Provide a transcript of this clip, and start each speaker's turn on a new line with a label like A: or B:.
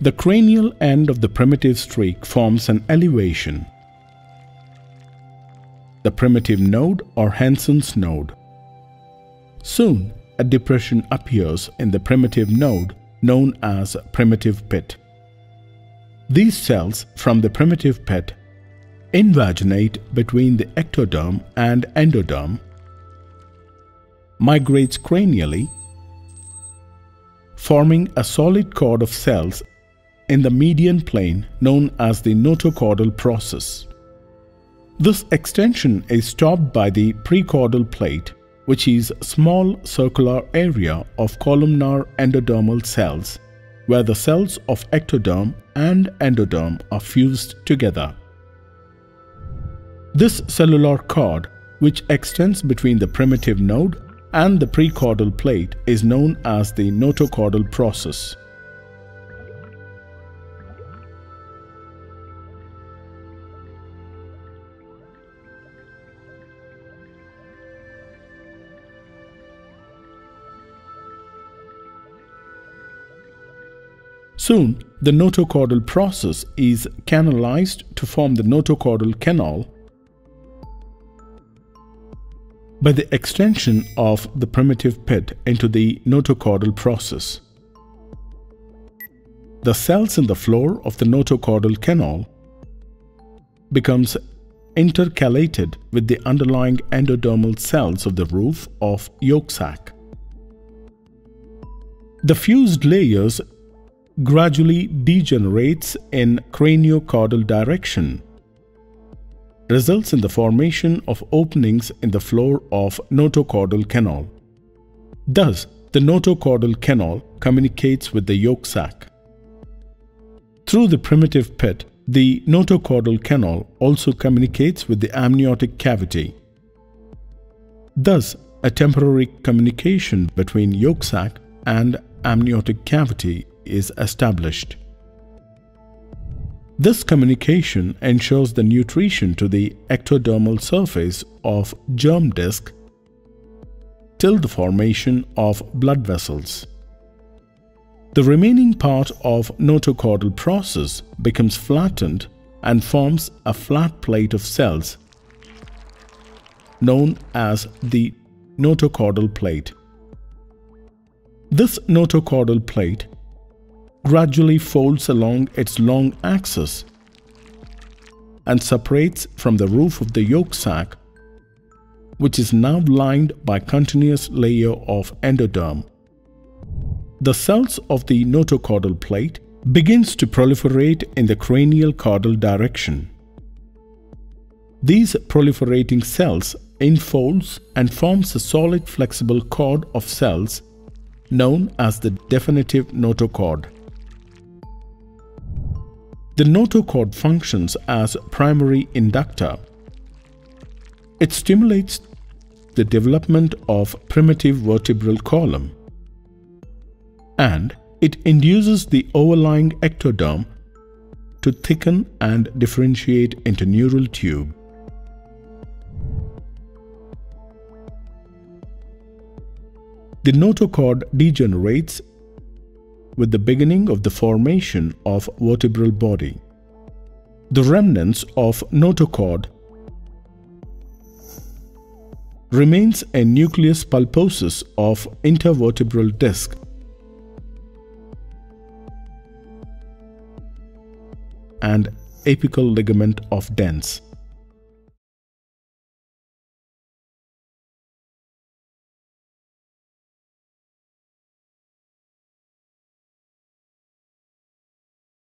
A: The cranial end of the primitive streak forms an elevation. The primitive node or Hensen's node. Soon, a depression appears in the primitive node known as primitive pit. These cells from the primitive pit invaginate between the ectoderm and endoderm, migrates cranially, forming a solid cord of cells in the median plane known as the notochordal process. This extension is stopped by the prechordal plate which is small circular area of columnar endodermal cells where the cells of ectoderm and endoderm are fused together. This cellular cord, which extends between the primitive node and the prechordal plate is known as the notochordal process. Soon, the notochordal process is canalized to form the notochordal canal by the extension of the primitive pit into the notochordal process. The cells in the floor of the notochordal canal becomes intercalated with the underlying endodermal cells of the roof of yolk sac. The fused layers gradually degenerates in craniocaudal direction results in the formation of openings in the floor of notochordal canal. Thus, the notochordal canal communicates with the yolk sac. Through the primitive pit, the notochordal canal also communicates with the amniotic cavity. Thus, a temporary communication between yolk sac and amniotic cavity is established. This communication ensures the nutrition to the ectodermal surface of germ disc till the formation of blood vessels. The remaining part of notochordal process becomes flattened and forms a flat plate of cells known as the notochordal plate. This notochordal plate gradually folds along its long axis and separates from the roof of the yolk sac, which is now lined by continuous layer of endoderm. The cells of the notochordal plate begins to proliferate in the cranial caudal direction. These proliferating cells enfolds and forms a solid flexible cord of cells known as the definitive notochord. The notochord functions as primary inductor. It stimulates the development of primitive vertebral column and it induces the overlying ectoderm to thicken and differentiate into neural tube. The notochord degenerates with the beginning of the formation of vertebral body. The remnants of notochord remains a nucleus pulposus of intervertebral disc and apical ligament of dens.